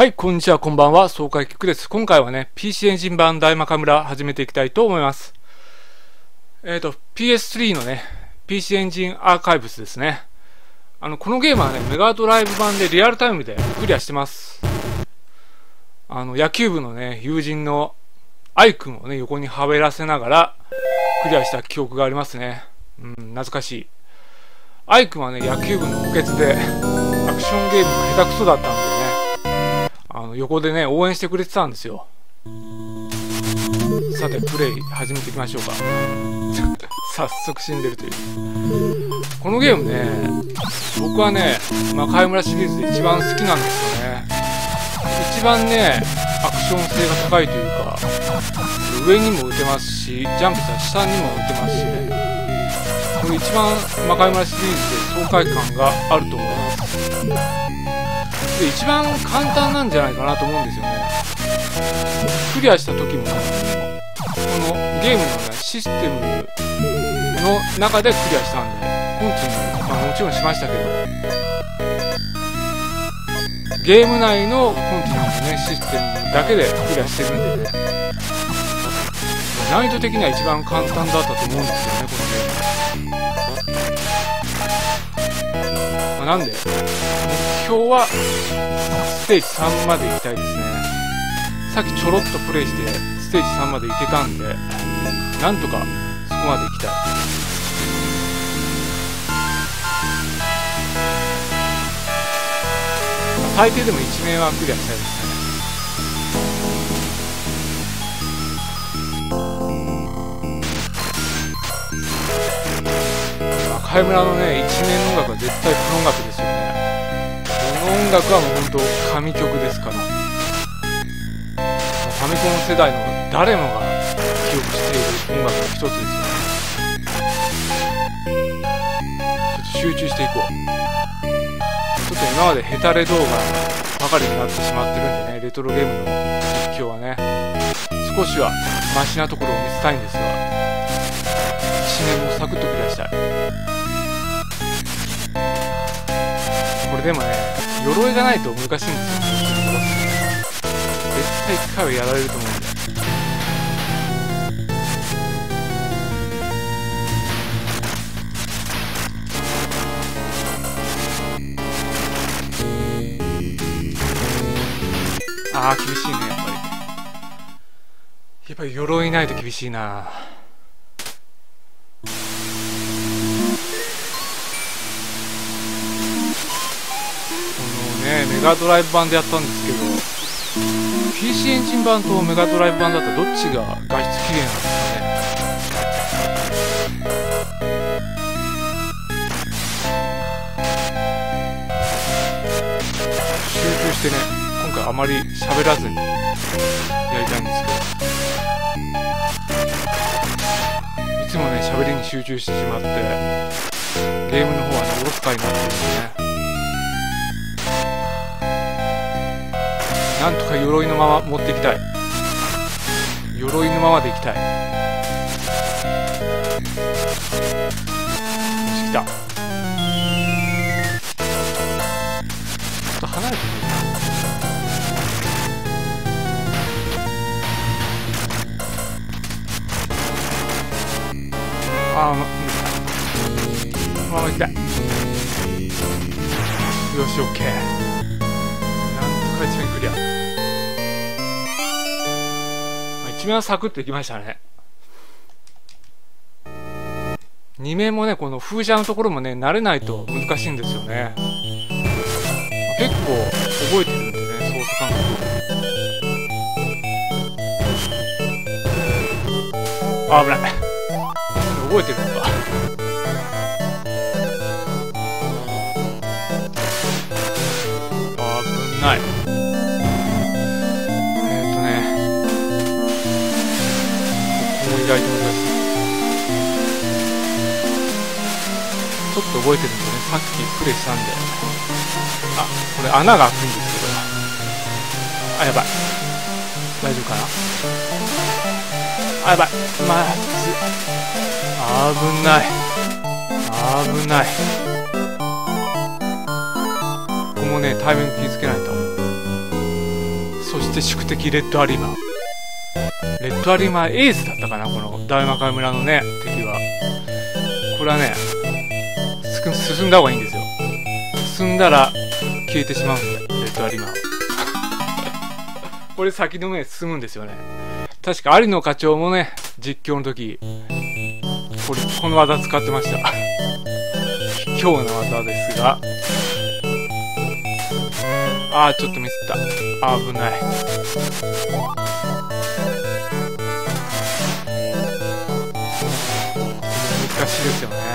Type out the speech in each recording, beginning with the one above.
はい、こんにちは、こんばんは、爽快キックです。今回はね、PC エンジン版大魔カ村始めていきたいと思います。えっ、と、PS3 のね、PC エンジンアーカイブスですね。あの、このゲームはね、メガドライブ版でリアルタイムでクリアしてます。あの、野球部のね、友人のアイ君をね、横にはべらせながらクリアした記憶がありますね。うん、懐かしい。アイ君はね、野球部の補欠で、アクションゲームが下手くそだったんで、あの、横でね、応援してくれてたんですよ。さて、プレイ始めていきましょうか。早速死んでるという。このゲームね、僕はね、魔界村シリーズで一番好きなんですよね。一番ね、アクション性が高いというか、上にも打てますし、ジャンプしたら下にも打てますしね。これ一番魔界村シリーズで爽快感があると。で一番簡単なんじゃないかなと思うんですよね。クリアした時もこのゲームの、ね、システムの中でクリアしたんでコンティニュー、まあ、もちろんしましたけどゲーム内のコンティニューのねシステムだけでクリアしてるんでね難易度的には一番簡単だったと思うんですよねこのゲーム。まあ、なんで目標はステージ3まで行きたいですね。さっきちょろっとプレイしてステージ3まで行けたんでなんとかそこまで行きたい。最低でも1面はクリアしたいですね。赤い村のね、一面の音楽は絶対この音楽で。音楽はもう本当神曲ですから。ファミコン世代の誰もが記憶している音楽の一つですよね。ちょっと集中していこう。ちょっと今までヘタレ動画ばかりになってしまってるんでね、レトロゲームの実況はね、少しはマシなところを見せたいんですが、一面もサクッとクリアしたい。れでもね、鎧がないと難しいんですよ、絶対一回はやられると思うんで。ああ、厳しいね、やっぱり。やっぱり鎧ないと厳しいな。メガドライブ版でやったんですけど PC エンジン版とメガドライブ版だったらどっちが画質綺麗なんですかね集中してね今回あまり喋らずにやりたいんですけどいつもね喋りに集中してしまってゲームの方はねおろそかになってるんですねなんとか鎧のまま持っていきたい。鎧のままでいきたい。よし来た。1面サクッといきましたね。2面もねこの風車のところもね慣れないと難しいんですよね。結構覚えてるんでね操作感覚。あ危ない。覚えてるのか。覚えてるんでね。さっきプレイしたんであこれ穴が開くんですけど。あやばい。大丈夫かな？あやばい。まず危ない。危ない。ここもねタイミング気づけないと。そして宿敵レッドアリーマレッドアリマエースだったかな？この大魔界村のね敵は。これはね進んだ方がいいんですよ。進んだら消えてしまうんでレッドアリマはこれ先の目進むんですよね。確か有野課長もね実況の時これこの技使ってました。今日の技ですが。ああちょっとミスった。危ない。難しいですよね。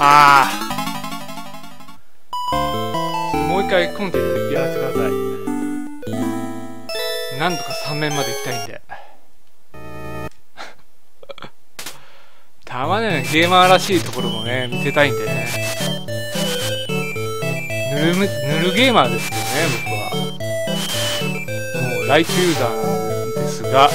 ああもう一回コンテンツやらせてください。なんとか3面まで行きたいんで。たまにねゲーマーらしいところもね見せたいんでね。ぬるぬるゲーマーですよね僕は。もうライトユーザーなんですが。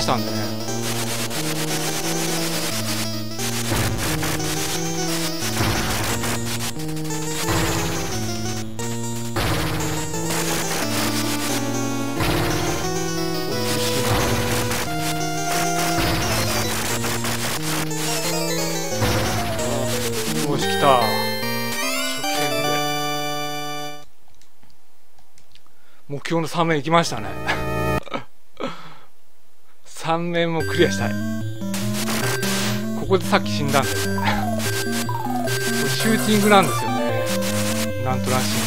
さっき倒したんだね。よし来た。初見で。目標の3面行きましたね。3面もクリアしたい。ここでさっき死んだんだよ。これシューティングなんですよね。なんとなしに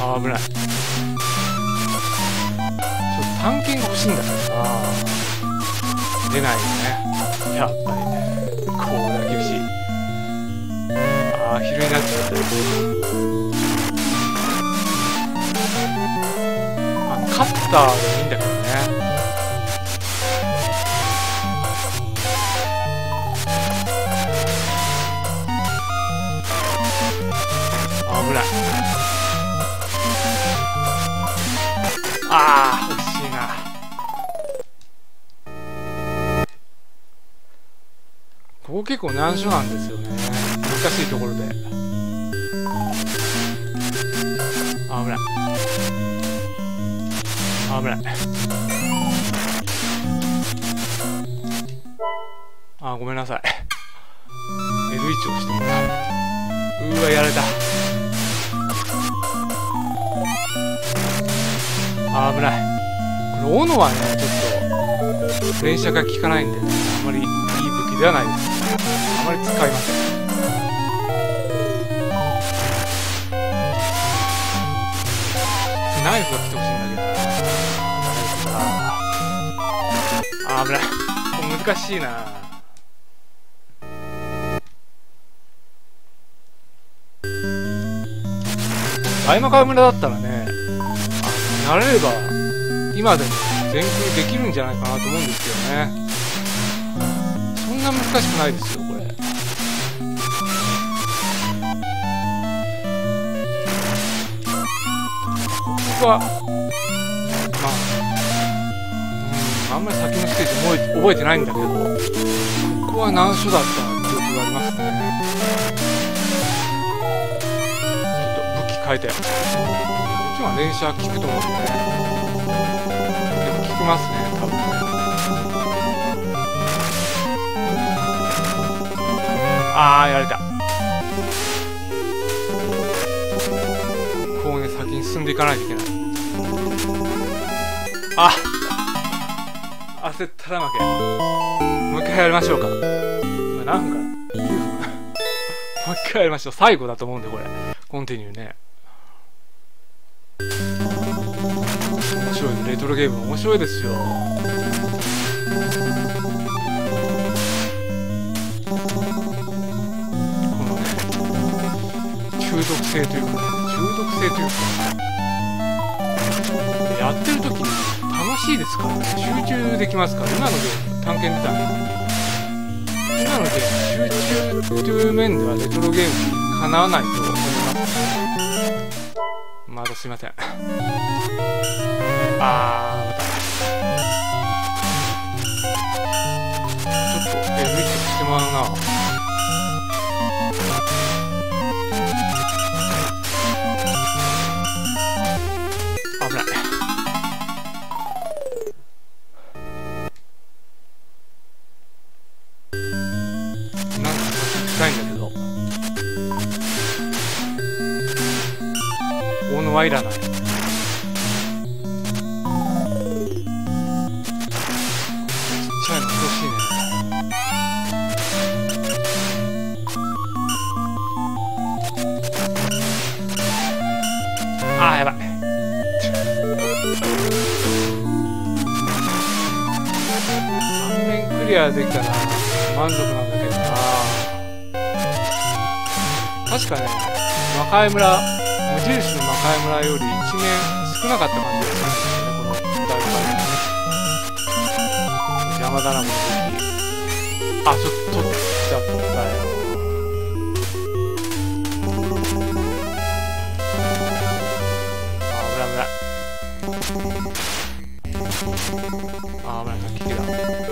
あー危ない。ちょっと探検が欲しいんだけどな出ないよね。やっぱりね。これは厳しい。ああ昼になっちゃったターでいいんだけどね。危ない。ああ惜しいなここ結構難所なんですよね。難しいところで。危ない。危ない。あごめんなさい。L1 をしてもらううわやられた。あ危ない。これ斧はねちょっと連射が効かないんでねあまりいい武器ではないです。あまり使いません。ナイフがあ危ない。こ難しいな。大魔川村だったらねあ慣れれば今でも全空できるんじゃないかなと思うんですよね。そんな難しくないですよこれ。ここはあんまり先のステージ覚え覚えてないんだけどここは難所だった記憶がありますね。ちょっと武器変えてこっちは連射効くと思うんででも効きますね。多分あーやられたこうね。先に進んでいかないといけないあ焦ったら負け。もう一回やりましょうか。何かもう一回やりましょう。最後だと思うんでこれ。コンティニューね。面白いレトロゲーム。面白いですよ。このね中毒性というか、ね、中毒性というかやってる時にしいですからね。集中できますから。今のゲーム探検で。た今のゲーム集中という面ではレトロゲームにかなわないと思います。まだすいません。あーまた。ちょっとえミックスしてもらうな。できたら満足なんだけどな確かね魔界村。無印の魔界村より一面少なかった感じがするんですよねこの大会ね邪魔だなこの時あちょっと取っちゃった。よあ危ない危ないあ危ないさっきい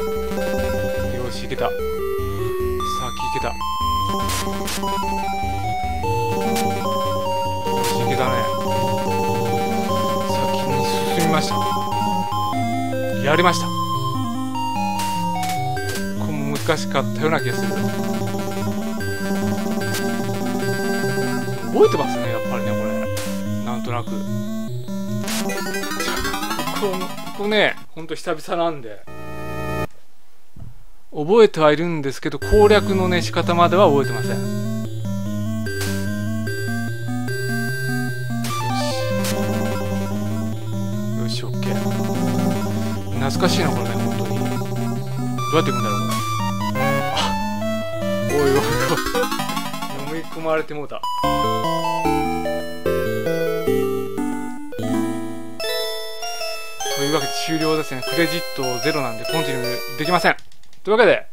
けた。よしいけた。さっきいけたよしいけたね先に進みました。やりました。ここも難しかったような気がする。覚えてますねやっぱりねこれ。なんとなく。ここここねほんと久々なんで。覚えてはいるんですけど攻略のね仕方までは覚えてません。よしよし OK 懐かしいなこれね本当に。どうやっていくんだろうこれ。あおいおいおい。飲み込まれてもうた。というわけで終了ですね。クレジットゼロなんでコンティニューできません。というわけで、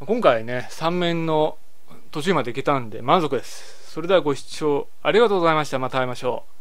今回ね、3面の途中まで行けたんで満足です。それではご視聴ありがとうございました。また会いましょう。